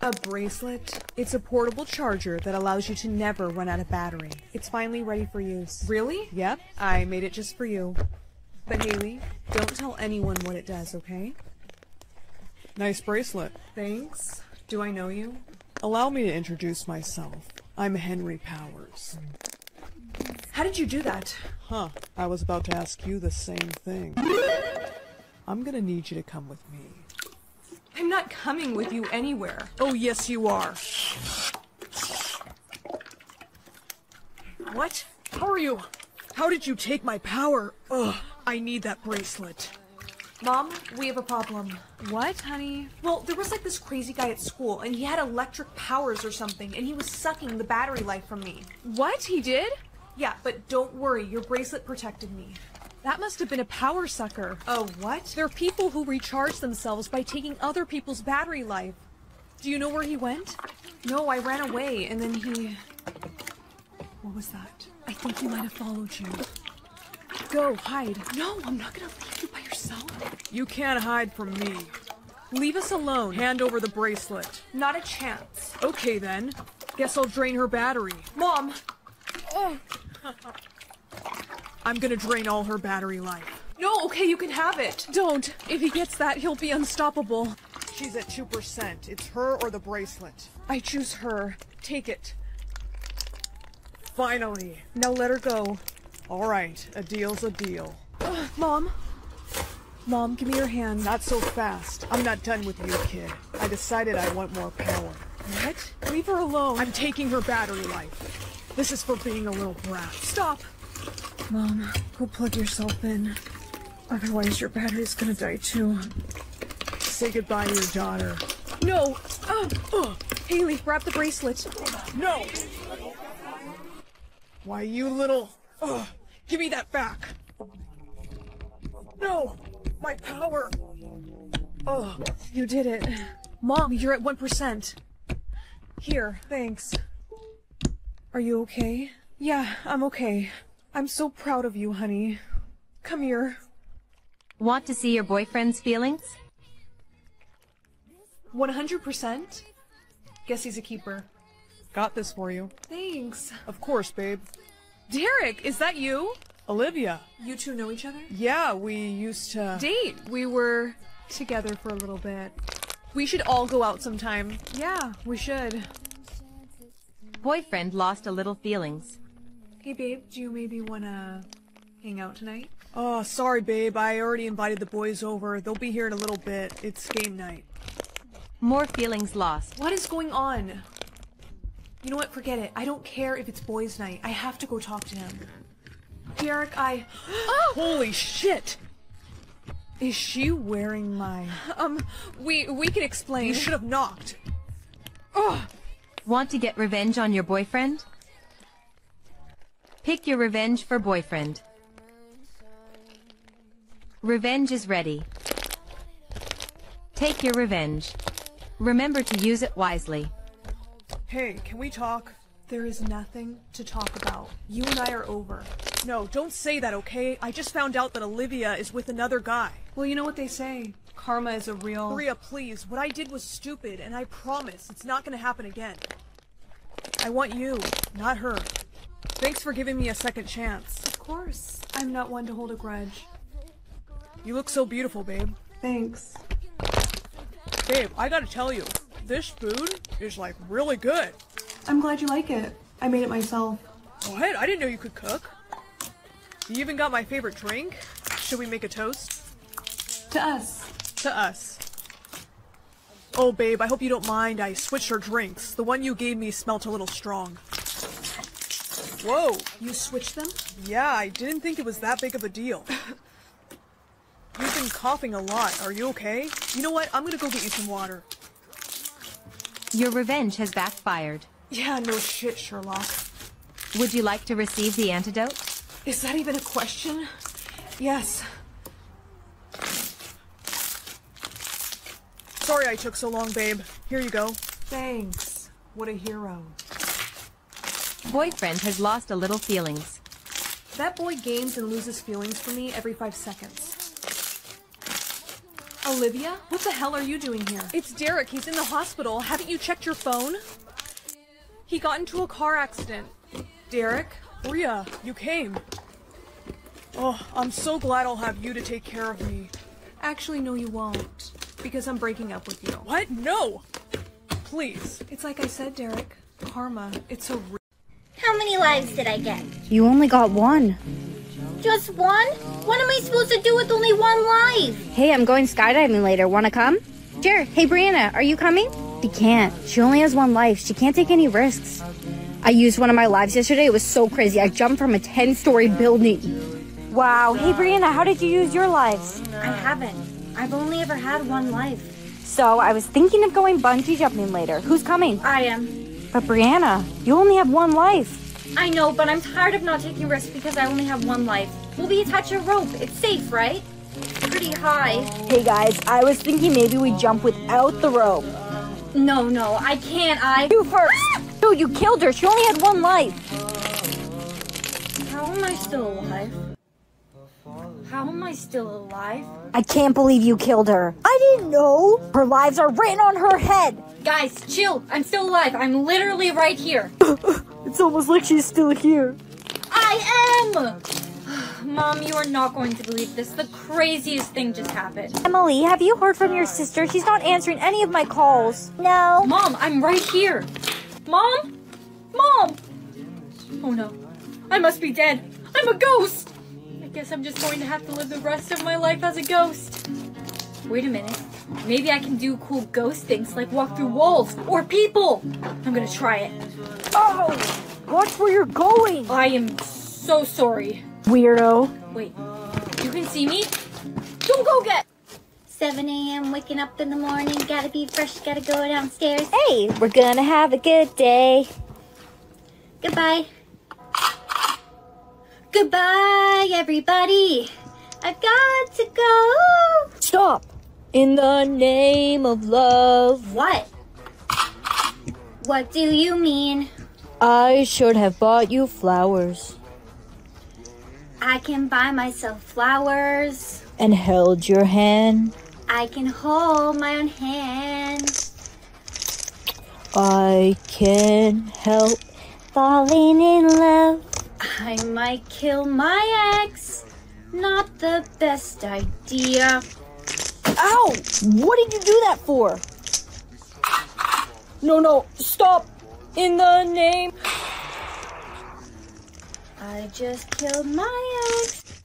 A bracelet? It's a portable charger that allows you to never run out of battery. It's finally ready for use. Really? Yep, I made it just for you. But Haley, don't tell anyone what it does, okay? Nice bracelet. Thanks. Do I know you? Allow me to introduce myself. I'm Henry Powers. How did you do that? Huh, I was about to ask you the same thing. I'm gonna need you to come with me. I'm not coming with you anywhere. Oh, yes, you are. What? How are you? How did you take my power? Ugh, I need that bracelet. Mom, we have a problem. What, honey? Well, there was like this crazy guy at school, and he had electric powers or something, and he was sucking the battery life from me. What? He did? Yeah, but don't worry, your bracelet protected me. That must have been a power sucker. Oh, what? There are people who recharge themselves by taking other people's battery life. Do you know where he went? No, I ran away, and then he... What was that? I think he might have followed you. Go, hide. No, I'm not gonna leave you by yourself. You can't hide from me. Leave us alone. Hand over the bracelet. Not a chance. Okay then. Guess I'll drain her battery. Mom! Oh. I'm gonna drain all her battery life. No, okay, you can have it. Don't. If he gets that, he'll be unstoppable. She's at 2%. It's her or the bracelet. I choose her. Take it. Finally. Now let her go. All right, a deal's a deal. Uh, Mom? Mom, give me your hand. Not so fast. I'm not done with you, kid. I decided I want more power. What? Leave her alone. I'm taking her battery life. This is for being a little brat. Stop. Mom, go plug yourself in. Otherwise, your battery's gonna die too. Say goodbye to your daughter. No! Oh, oh. Haley, grab the bracelet. No! Why, you little... Ugh. Give me that back! No! My power! Oh, you did it. Mom, you're at 1%. Here, thanks. Are you okay? Yeah, I'm okay. I'm so proud of you, honey. Come here. Want to see your boyfriend's feelings? 100%? Guess he's a keeper. Got this for you. Thanks. Of course, babe. Derek, is that you? Olivia. You two know each other? Yeah, we used to. Date. We were together for a little bit. We should all go out sometime. Yeah, we should. Boyfriend lost a little feelings. Hey, babe, do you maybe wanna hang out tonight? Oh, sorry, babe. I already invited the boys over. They'll be here in a little bit. It's game night. More feelings lost. What is going on? You know what? Forget it. I don't care if it's boys' night. I have to go talk to him. Derek, I. Oh! Holy shit! Is she wearing my. Um, we we can explain. You should have knocked. Oh! Want to get revenge on your boyfriend? Pick your revenge for boyfriend. Revenge is ready. Take your revenge. Remember to use it wisely. Hey, can we talk? There is nothing to talk about. You and I are over. No, don't say that, okay? I just found out that Olivia is with another guy. Well, you know what they say. Karma is a real... Maria, please. What I did was stupid, and I promise it's not gonna happen again. I want you, not her. Thanks for giving me a second chance. Of course. I'm not one to hold a grudge. You look so beautiful, babe. Thanks. Babe, I gotta tell you, this food is like really good. I'm glad you like it. I made it myself. What? I didn't know you could cook. You even got my favorite drink. Should we make a toast? To us. To us. Oh, babe, I hope you don't mind. I switched our drinks. The one you gave me smelt a little strong. Whoa. You switched them? Yeah, I didn't think it was that big of a deal. You've been coughing a lot. Are you okay? You know what? I'm gonna go get you some water. Your revenge has backfired. Yeah, no shit, Sherlock. Would you like to receive the antidote? Is that even a question? Yes. Sorry I took so long, babe. Here you go. Thanks. What a hero. Boyfriend has lost a little feelings. That boy gains and loses feelings for me every five seconds. Olivia? What the hell are you doing here? It's Derek. He's in the hospital. Haven't you checked your phone? He got into a car accident. Derek? Ria, you came. Oh, I'm so glad I'll have you to take care of me. Actually, no, you won't. Because I'm breaking up with you. What? No! Please. It's like I said, Derek. Karma. It's a. real. How many lives did I get? You only got one. Just one? What am I supposed to do with only one life? Hey, I'm going skydiving later. Wanna come? Sure. Hey, Brianna, are you coming? She can't. She only has one life. She can't take any risks. I used one of my lives yesterday. It was so crazy. I jumped from a 10 story building. Wow. Hey, Brianna, how did you use your lives? I haven't. I've only ever had one life. So, I was thinking of going bungee jumping later. Who's coming? I am. But, Brianna, you only have one life. I know, but I'm tired of not taking risks because I only have one life. We'll be attached to a rope. It's safe, right? Pretty high. Hey, guys, I was thinking maybe we jump without the rope. No, no, I can't. I. You first! Dude, you killed her. She only had one life. How am I still alive? How am I still alive? I can't believe you killed her. I didn't know. Her lives are written on her head. Guys, chill. I'm still alive. I'm literally right here. it's almost like she's still here. I am! Mom, you are not going to believe this. The craziest thing just happened. Emily, have you heard from your sister? She's not answering any of my calls. No. Mom, I'm right here. Mom? Mom! Oh no. I must be dead. I'm a ghost! I guess I'm just going to have to live the rest of my life as a ghost. Wait a minute. Maybe I can do cool ghost things like walk through walls or people. I'm gonna try it. Oh! Watch where you're going! I am so sorry. Weirdo. Wait, you can see me? Don't go get! 7 a.m. waking up in the morning, gotta be fresh, gotta go downstairs. Hey, we're gonna have a good day. Goodbye. Goodbye, everybody. I've got to go. Stop. In the name of love. What? What do you mean? I should have bought you flowers. I can buy myself flowers. And held your hand. I can hold my own hand. I can't help falling in love. I might kill my ex. Not the best idea. Ow! What did you do that for? No, no, stop! In the name. I just killed my ex.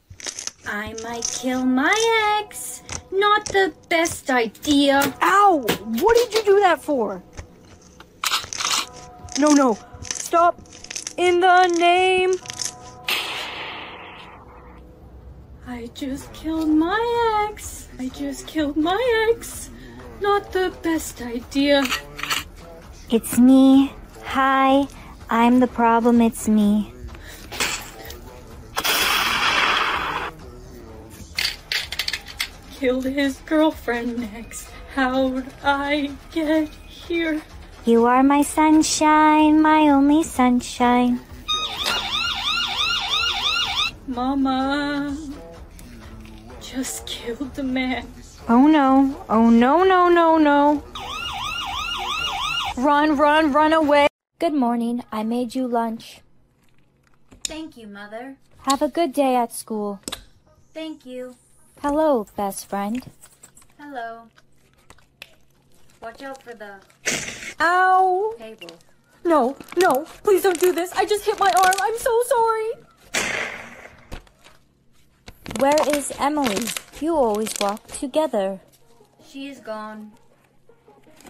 I might kill my ex. Not the best idea. Ow! What did you do that for? No, no, stop! In the name. I just killed my ex. I just killed my ex. Not the best idea. It's me. Hi. I'm the problem. It's me. Killed his girlfriend next. How'd I get here? You are my sunshine, my only sunshine. Mama just killed the man. Oh no. Oh no, no, no, no. Run, run, run away. Good morning. I made you lunch. Thank you, Mother. Have a good day at school. Thank you. Hello, best friend. Hello. Watch out for the Ow! table. No, no, please don't do this. I just hit my arm. I'm so sorry. Where is Emily? You always walk together. She is gone.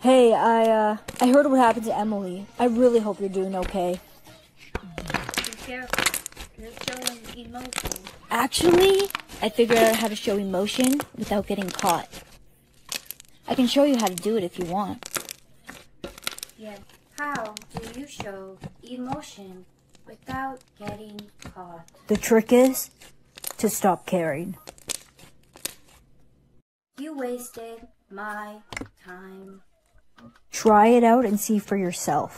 Hey, I uh I heard what happened to Emily. I really hope you're doing okay. Be careful. You're showing emotion. Actually, I figured out how to show emotion without getting caught. I can show you how to do it if you want. Yeah. How do you show emotion without getting caught? The trick is to stop caring. You wasted my time. Try it out and see for yourself.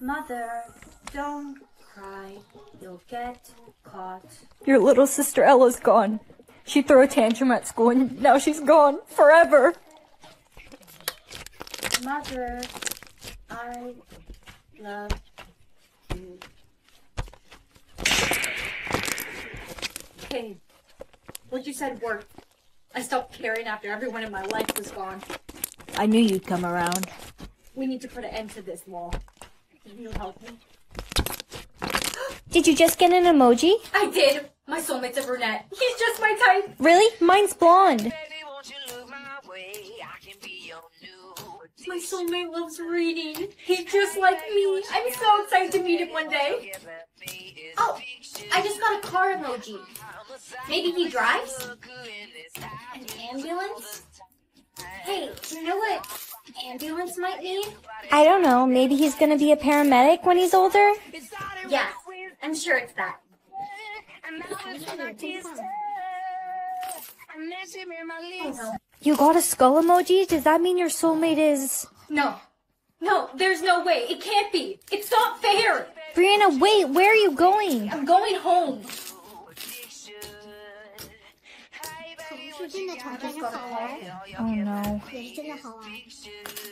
Mother, don't cry. You'll get caught. Your little sister Ella's gone. She threw a tantrum at school and now she's gone forever. Mother, I love you. Hey, what you said worked. I stopped caring after everyone in my life was gone. I knew you'd come around. We need to put an end to this wall. Can you help me? Did you just get an emoji? I did. My soulmate's a brunette. He's just my type. Really? Mine's blonde. My soulmate loves reading. He's just like me. I'm so excited to meet him one day. Oh, I just got a car emoji. Maybe he drives? An ambulance? Hey, do you know what ambulance might mean? I don't know. Maybe he's gonna be a paramedic when he's older? Yeah, I'm sure it's that. You got a skull emoji? Does that mean your soulmate is. No. No, there's no way. It can't be. It's not fair. Brianna, wait, where are you going? I'm going home. Oh no.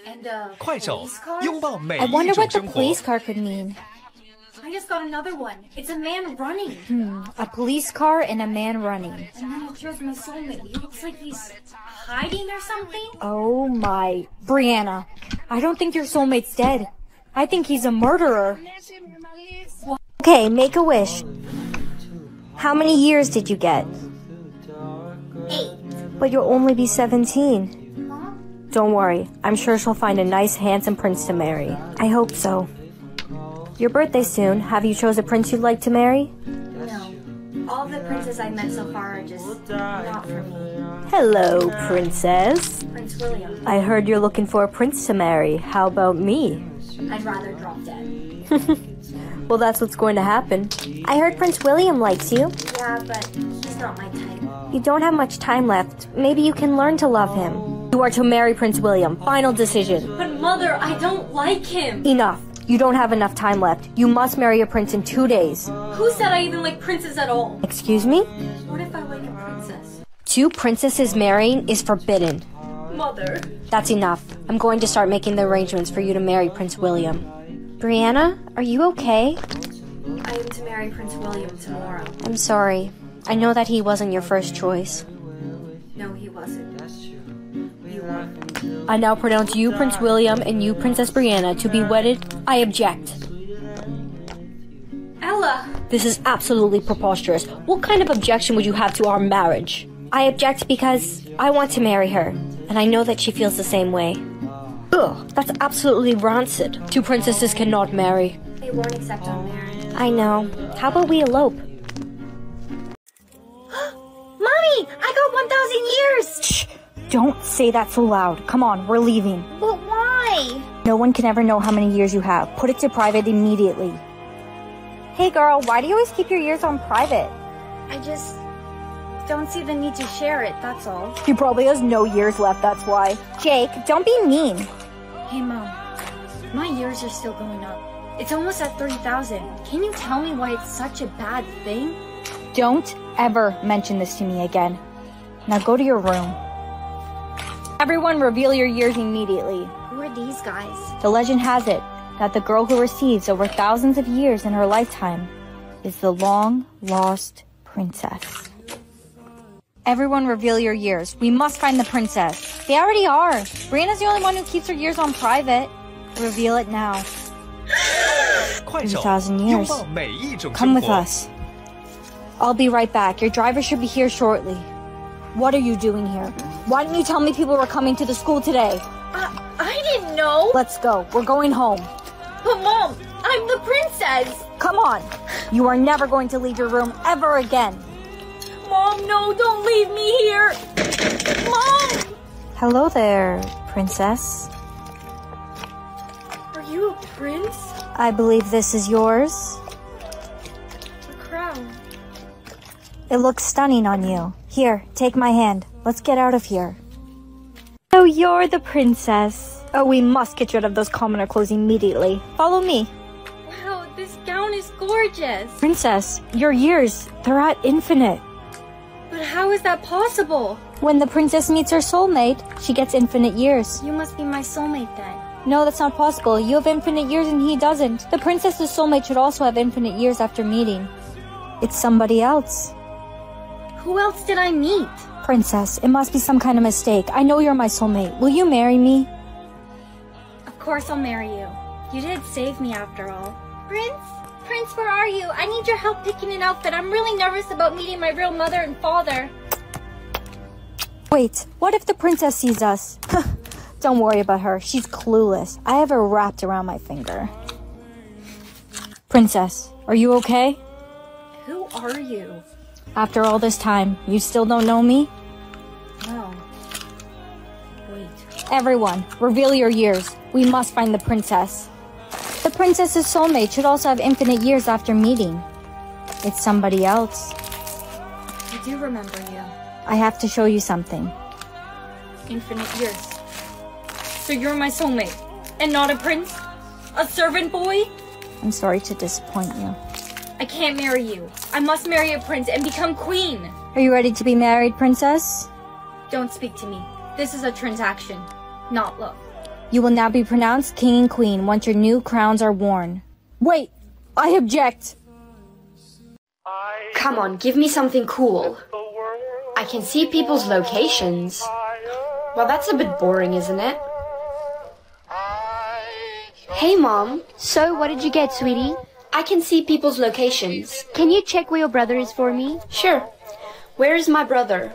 And uh, 快走 police car?，拥抱每 I 一 wonder 种 what the 生活。 police car could mean. I just got another one. It's a man running. Hmm, a police car and a man running. And then it shows my soulmate. He looks like he's hiding or something. Oh my. Brianna, I don't think your soulmate's dead. I think he's a murderer. Okay, make a wish. How many years did you get? Eight. But you'll only be 17. Don't worry, I'm sure she'll find a nice, handsome prince to marry. I hope so. Your birthday soon. Have you chose a prince you'd like to marry? No. All the princes I met so far are just not for me. Hello, princess. Prince William. I heard you're looking for a prince to marry. How about me? I'd rather drop dead. Well, that's what's going to happen. I heard Prince William likes you. Yeah, but he's not my type. You don't have much time left. Maybe you can learn to love him. You are to marry Prince William. Final decision. But mother, I don't like him. Enough. You don't have enough time left. You must marry a prince in two days. Who said I even like princes at all? Excuse me? What if I like a princess? Two princesses marrying is forbidden. Mother. That's enough. I'm going to start making the arrangements for you to marry Prince William. Brianna, are you okay? I am to marry Prince William tomorrow. I'm sorry. I know that he wasn't your first choice. No, he wasn't. That's were. I now pronounce you, Prince William, and you, Princess Brianna, to be wedded. I object. Ella! This is absolutely preposterous. What kind of objection would you have to our marriage? I object because I want to marry her, and I know that she feels the same way. Ugh, that's absolutely rancid. Two princesses cannot marry. They won't accept our marriage. I know. How about we elope? Don't say that so loud. Come on, we're leaving. But why? No one can ever know how many years you have. Put it to private immediately. Hey girl, why do you always keep your years on private? I just don't see the need to share it, that's all. He probably has no years left, that's why. Jake, don't be mean. Hey, Mom. My years are still going up. It's almost at 3,000. Can you tell me why it's such a bad thing? Don't ever mention this to me again. Now go to your room. Everyone reveal your years immediately. Who are these guys? The legend has it that the girl who receives over thousands of years in her lifetime is the long lost princess. Everyone reveal your years. We must find the princess. They already are. Brianna's the only one who keeps her years on private. Reveal it now. Three thousand years. Come with us. I'll be right back. Your driver should be here shortly. What are you doing here? Why didn't you tell me people were coming to the school today? I, I didn't know. Let's go. We're going home. But, Mom, I'm the princess. Come on. You are never going to leave your room ever again. Mom, no, don't leave me here. Mom! Hello there, princess. Are you a prince? I believe this is yours. It looks stunning on you. Here, take my hand. Let's get out of here. So you're the princess. Oh, we must get rid of those commoner clothes immediately. Follow me. Wow, this gown is gorgeous. Princess, your years, they're at infinite. But how is that possible? When the princess meets her soulmate, she gets infinite years. You must be my soulmate then. No, that's not possible. You have infinite years and he doesn't. The princess's soulmate should also have infinite years after meeting. It's somebody else. Who else did I meet? Princess, it must be some kind of mistake. I know you're my soulmate. Will you marry me? Of course I'll marry you. You did save me after all. Prince? Prince, where are you? I need your help picking an outfit. I'm really nervous about meeting my real mother and father. Wait, what if the princess sees us? Don't worry about her. She's clueless. I have her wrapped around my finger. Princess, are you okay? Who are you? After all this time, you still don't know me? No. Wait. Everyone, reveal your years. We must find the princess. The princess's soulmate should also have infinite years after meeting. It's somebody else. I do remember you. I have to show you something. Infinite years. So you're my soulmate, and not a prince? A servant boy? I'm sorry to disappoint you. I can't marry you. I must marry a prince and become queen. Are you ready to be married, princess? Don't speak to me. This is a transaction, not love. You will now be pronounced king and queen once your new crowns are worn. Wait! I object! Come on, give me something cool. I can see people's locations. Well, that's a bit boring, isn't it? Hey, Mom. So, what did you get, sweetie? I can see people's locations. Can you check where your brother is for me? Sure. Where is my brother?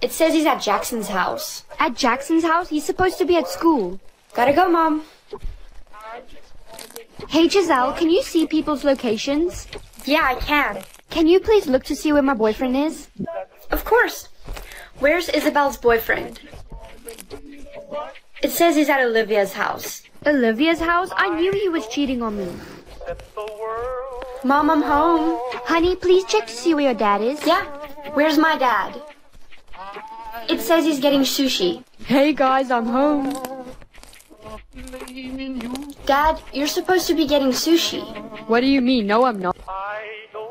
It says he's at Jackson's house. At Jackson's house? He's supposed to be at school. Gotta go, Mom. Hey, Giselle, can you see people's locations? Yeah, I can. Can you please look to see where my boyfriend is? Of course. Where's Isabel's boyfriend? It says he's at Olivia's house. Olivia's house? I knew he was cheating on me. Mom, I'm home. Honey, please check to see where your dad is. Yeah. Where's my dad? It says he's getting sushi. Hey guys, I'm home. Dad, you're supposed to be getting sushi. What do you mean? No, I'm not.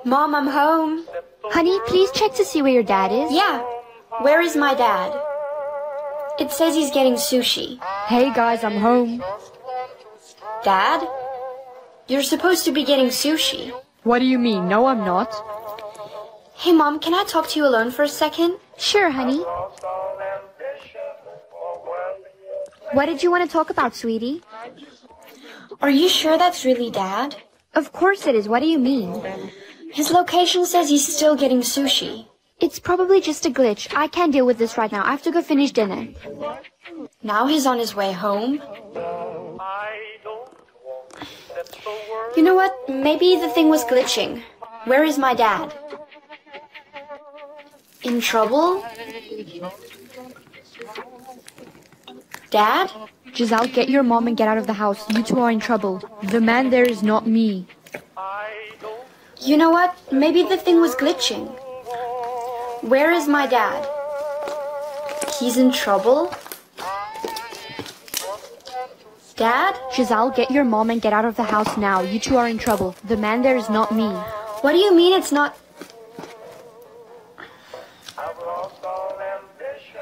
Mom, I'm home. Honey, please check to see where your dad is. Yeah. Where is my dad? It says he's getting sushi. Hey guys, I'm home. Dad? You're supposed to be getting sushi. What do you mean? No, I'm not. Hey, Mom, can I talk to you alone for a second? Sure, honey. What did you want to talk about, sweetie? Are you sure that's really Dad? Of course it is. What do you mean? His location says he's still getting sushi. It's probably just a glitch. I can't deal with this right now. I have to go finish dinner. Now he's on his way home. You know what? Maybe the thing was glitching. Where is my dad? In trouble? Dad? Giselle, get your mom and get out of the house. You two are in trouble. The man there is not me. You know what? Maybe the thing was glitching. Where is my dad? He's in trouble? Dad? Giselle, get your mom and get out of the house now. You two are in trouble. The man there is not me. What do you mean it's not...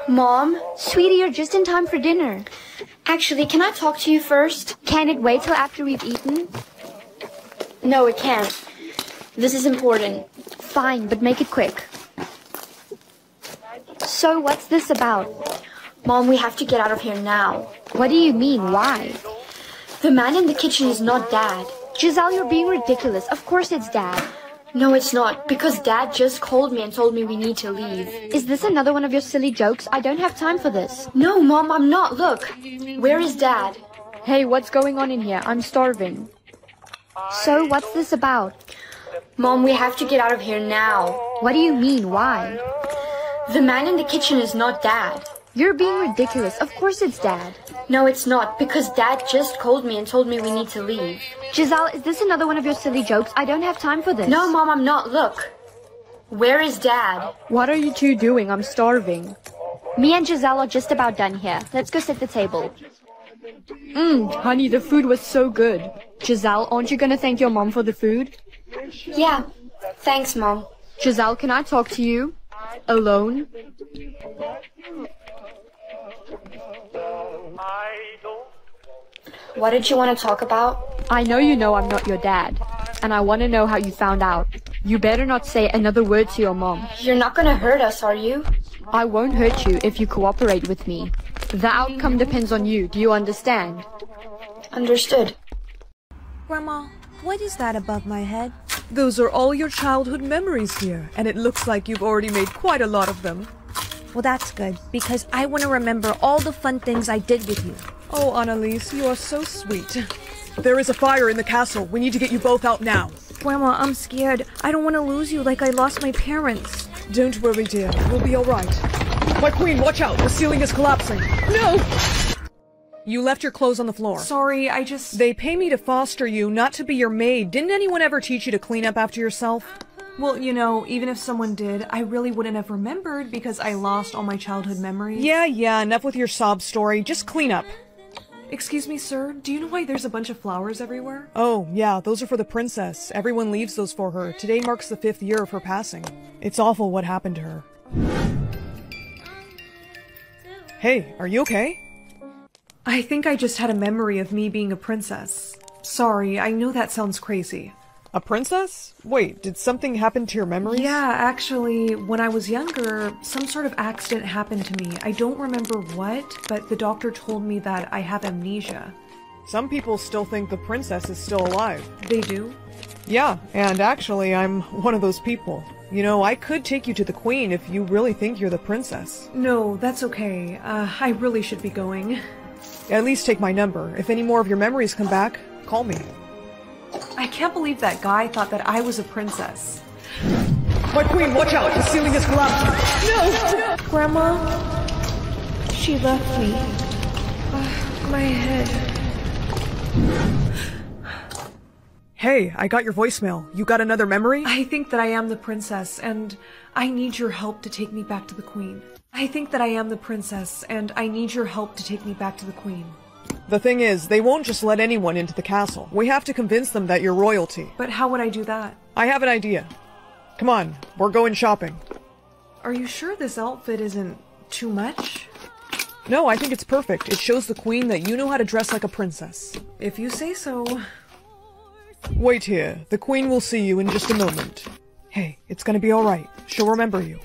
Mom? Sweetie, you're just in time for dinner. Actually, can I talk to you first? Can it wait till after we've eaten? No, it can't. This is important. Fine, but make it quick. So, what's this about? Mom, we have to get out of here now. What do you mean? Why? The man in the kitchen is not Dad. Giselle, you're being ridiculous. Of course it's Dad. No, it's not, because Dad just called me and told me we need to leave. Is this another one of your silly jokes? I don't have time for this. No, Mom, I'm not. Look. Where is Dad? Hey, what's going on in here? I'm starving. So, what's this about? Mom, we have to get out of here now. What do you mean? Why? The man in the kitchen is not Dad. You're being ridiculous. Of course it's Dad. No, it's not, because Dad just called me and told me we need to leave. Giselle, is this another one of your silly jokes? I don't have time for this. No, Mom, I'm not. Look. Where is Dad? What are you two doing? I'm starving. Me and Giselle are just about done here. Let's go set the table. Mmm, honey, the food was so good. Giselle, aren't you gonna thank your mom for the food? Yeah. Thanks, Mom. Giselle, can I talk to you? Alone? What did you want to talk about? I know you know I'm not your dad, and I want to know how you found out. You better not say another word to your mom. You're not gonna hurt us, are you? I won't hurt you if you cooperate with me. The outcome depends on you, do you understand? Understood. Grandma, what is that above my head? Those are all your childhood memories here, and it looks like you've already made quite a lot of them. Well, that's good, because I want to remember all the fun things I did with you. Oh, Annalise, you are so sweet. There is a fire in the castle. We need to get you both out now. Grandma, I'm scared. I don't want to lose you like I lost my parents. Don't worry, dear. We'll be alright. My queen, watch out! The ceiling is collapsing. No! You left your clothes on the floor. Sorry, I just... They pay me to foster you, not to be your maid. Didn't anyone ever teach you to clean up after yourself? Well, you know, even if someone did, I really wouldn't have remembered because I lost all my childhood memories. Yeah, yeah, enough with your sob story. Just clean up. Excuse me, sir, do you know why there's a bunch of flowers everywhere? Oh, yeah, those are for the princess. Everyone leaves those for her. Today marks the fifth year of her passing. It's awful what happened to her. Hey, are you okay? I think I just had a memory of me being a princess. Sorry, I know that sounds crazy. A princess? Wait, did something happen to your memories? Yeah, actually, when I was younger, some sort of accident happened to me. I don't remember what, but the doctor told me that I have amnesia. Some people still think the princess is still alive. They do? Yeah, and actually, I'm one of those people. You know, I could take you to the queen if you really think you're the princess. No, that's okay. Uh, I really should be going. At least take my number. If any more of your memories come back, call me. I can't believe that guy thought that I was a princess. My queen, watch out! The ceiling is collapsing! No! Grandma? She left me. My head. Hey, I got your voicemail. You got another memory? I think that I am the princess, and I need your help to take me back to the queen. I think that I am the princess, and I need your help to take me back to the queen. The thing is, they won't just let anyone into the castle. We have to convince them that you're royalty. But how would I do that? I have an idea. Come on, we're going shopping. Are you sure this outfit isn't too much? No, I think it's perfect. It shows the queen that you know how to dress like a princess. If you say so. Wait here. The queen will see you in just a moment. Hey, it's gonna be alright. She'll remember you.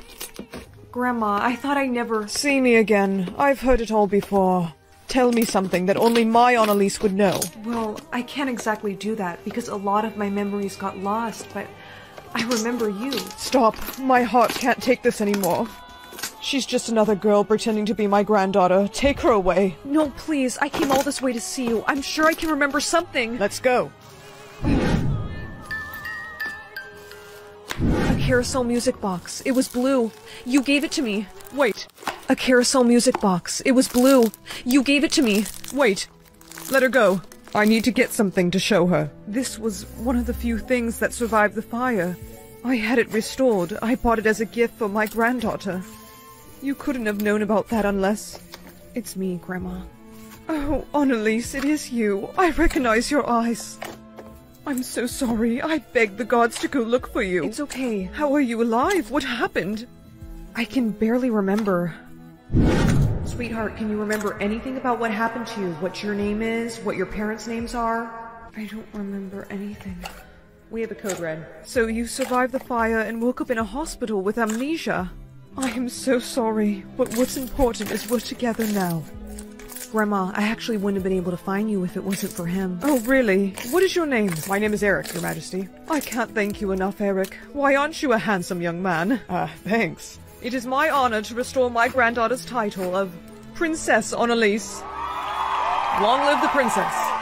Grandma, I thought I never... See me again. I've heard it all before. Tell me something that only my Annalise would know. Well, I can't exactly do that because a lot of my memories got lost, but I remember you. Stop. My heart can't take this anymore. She's just another girl pretending to be my granddaughter. Take her away. No, please. I came all this way to see you. I'm sure I can remember something. Let's go. A carousel music box. It was blue. You gave it to me. Wait. A carousel music box. It was blue. You gave it to me. Wait. Let her go. I need to get something to show her. This was one of the few things that survived the fire. I had it restored. I bought it as a gift for my granddaughter. You couldn't have known about that unless... It's me, Grandma. Oh, Annalise, it is you. I recognize your eyes. I'm so sorry. I begged the gods to go look for you. It's okay. How are you alive? What happened? I can barely remember. Sweetheart, can you remember anything about what happened to you? What your name is? What your parents' names are? I don't remember anything. We have a code red. So you survived the fire and woke up in a hospital with amnesia. I am so sorry, but what's important is we're together now. Grandma, I actually wouldn't have been able to find you if it wasn't for him. Oh, really? What is your name? My name is Eric, Your Majesty. I can't thank you enough, Eric. Why aren't you a handsome young man? Ah, uh, thanks. It is my honor to restore my granddaughter's title of Princess Annalise. Long live the princess!